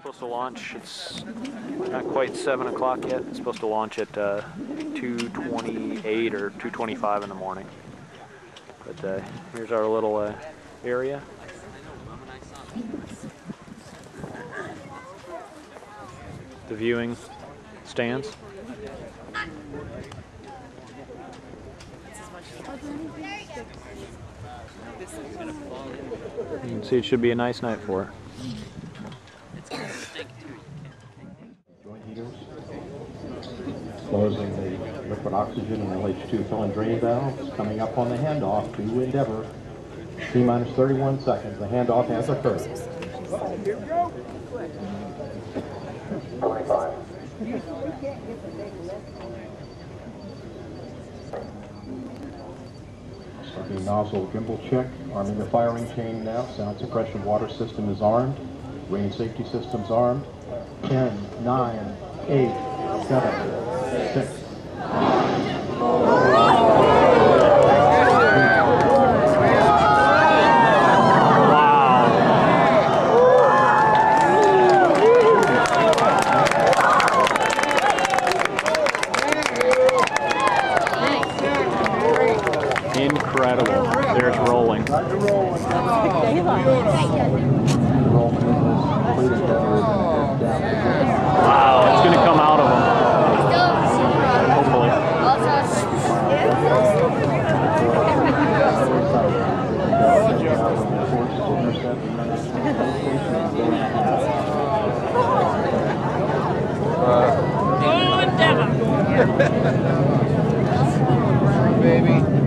Supposed to launch. It's not quite seven o'clock yet. It's supposed to launch at uh, 2:28 or 2:25 in the morning. But uh, here's our little uh, area. The viewing stands. You can see it should be a nice night for it. Closing the liquid oxygen and LH2 fill and drain valves, coming up on the handoff to Endeavour. T minus 31 seconds, the handoff has occurred. 25. Starting nozzle gimbal check, arming the firing chain now, sound suppression water system is armed, range safety systems armed. 10, 9, 8, 7, 6, Incredible. There's rolling. enrollment Baby.